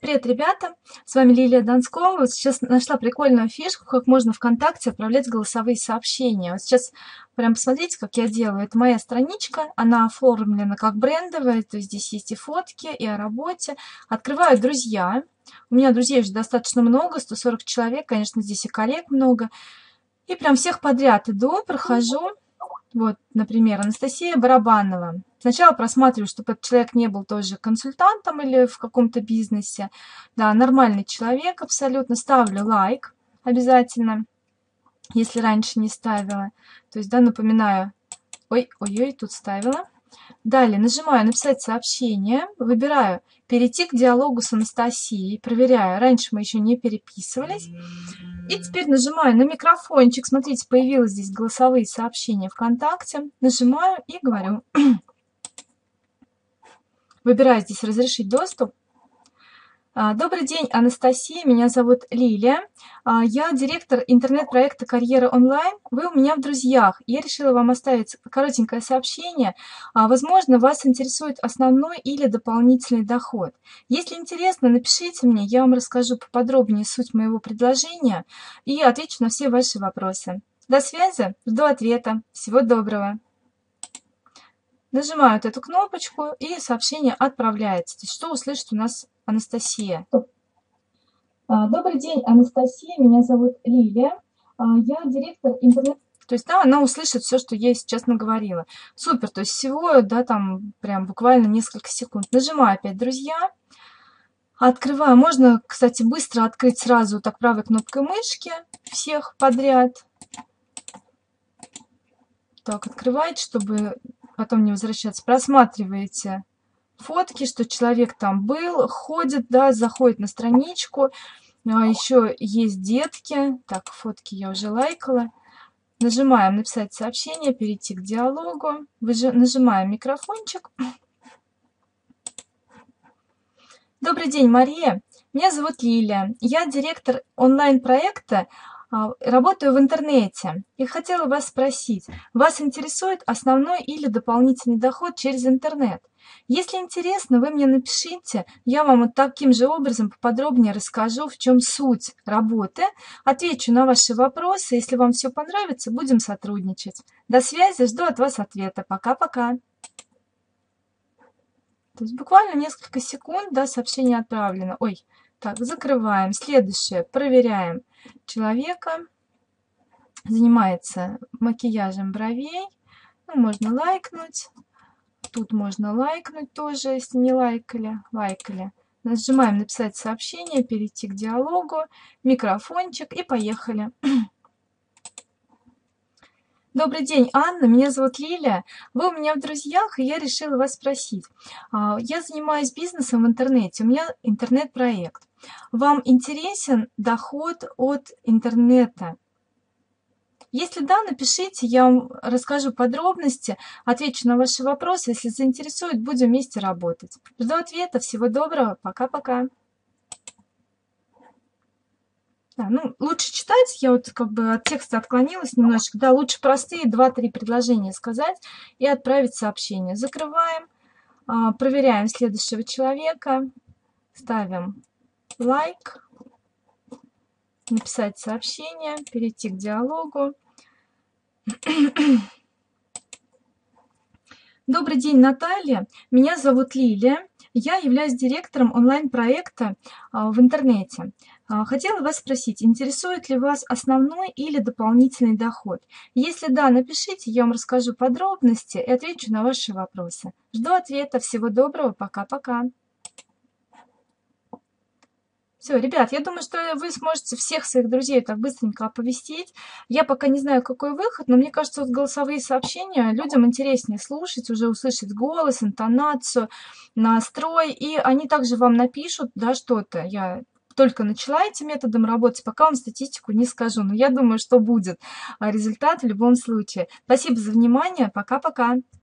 Привет, ребята! С вами Лилия Донскова. Вот сейчас нашла прикольную фишку, как можно ВКонтакте отправлять голосовые сообщения. Вот сейчас прям посмотрите, как я делаю. Это моя страничка, она оформлена как брендовая, то есть здесь есть и фотки, и о работе. Открываю «Друзья». У меня друзей уже достаточно много, 140 человек, конечно, здесь и коллег много. И прям всех подряд иду, прохожу. Вот, например, Анастасия Барабанова. Сначала просматриваю, чтобы этот человек не был тоже консультантом или в каком-то бизнесе. Да, нормальный человек абсолютно. Ставлю лайк обязательно, если раньше не ставила. То есть, да, напоминаю. Ой, ой-ой, тут ставила. Далее нажимаю «Написать сообщение», выбираю «Перейти к диалогу с Анастасией», проверяю, раньше мы еще не переписывались. И теперь нажимаю на микрофончик, смотрите, появилось здесь голосовые сообщения ВКонтакте. Нажимаю и говорю. Выбираю здесь «Разрешить доступ». А, добрый день, Анастасия, меня зовут Лилия. А, я директор интернет-проекта «Карьера онлайн». Вы у меня в друзьях. Я решила вам оставить коротенькое сообщение. А, возможно, вас интересует основной или дополнительный доход. Если интересно, напишите мне, я вам расскажу поподробнее суть моего предложения и отвечу на все ваши вопросы. До связи, жду ответа. Всего доброго. Нажимают эту кнопочку и сообщение отправляется. То есть, что услышит у нас Анастасия. А, добрый день, Анастасия. Меня зовут Лилия. А, я директор интернет... То есть, да, она услышит все, что я сейчас наговорила. Супер, то есть всего, да, там прям буквально несколько секунд. Нажимаю опять «Друзья». Открываю. Можно, кстати, быстро открыть сразу так правой кнопкой мышки всех подряд. Так, открывайте, чтобы потом не возвращаться. Просматриваете фотки, что человек там был, ходит, да, заходит на страничку. Ну, а еще есть детки. Так, фотки я уже лайкала. Нажимаем «Написать сообщение», «Перейти к диалогу». Нажимаем микрофончик. Добрый день, Мария. Меня зовут Лилия. Я директор онлайн-проекта работаю в интернете и хотела вас спросить, вас интересует основной или дополнительный доход через интернет? Если интересно, вы мне напишите, я вам вот таким же образом поподробнее расскажу, в чем суть работы, отвечу на ваши вопросы, если вам все понравится, будем сотрудничать. До связи, жду от вас ответа. Пока-пока. То есть буквально несколько секунд, да, сообщение отправлено. Ой, так, закрываем. Следующее, проверяем человека. Занимается макияжем бровей. Ну, можно лайкнуть. Тут можно лайкнуть тоже, если не лайкали. Лайкали. Нажимаем «Написать сообщение», «Перейти к диалогу», микрофончик и поехали. Добрый день, Анна, меня зовут Лилия. Вы у меня в друзьях, и я решила вас спросить. А, я занимаюсь бизнесом в интернете, у меня интернет-проект. Вам интересен доход от интернета? Если да, напишите, я вам расскажу подробности, отвечу на ваши вопросы. Если заинтересует, будем вместе работать. Жду ответа. Всего доброго. Пока-пока. Да, ну, лучше читать, я вот как бы от текста отклонилась немножечко. Да, лучше простые 2-3 предложения сказать и отправить сообщение. Закрываем, а, проверяем следующего человека, ставим лайк, написать сообщение, перейти к диалогу. Добрый день, Наталья. Меня зовут Лилия. Я являюсь директором онлайн-проекта а, в интернете. А, хотела вас спросить, интересует ли вас основной или дополнительный доход? Если да, напишите, я вам расскажу подробности и отвечу на ваши вопросы. Жду ответа. Всего доброго. Пока-пока. Все, ребят, я думаю, что вы сможете всех своих друзей так быстренько оповестить. Я пока не знаю, какой выход, но мне кажется, вот голосовые сообщения людям интереснее слушать, уже услышать голос, интонацию, настрой. И они также вам напишут, да, что-то. Я только начала этим методом работать, пока вам статистику не скажу. Но я думаю, что будет результат в любом случае. Спасибо за внимание. Пока-пока.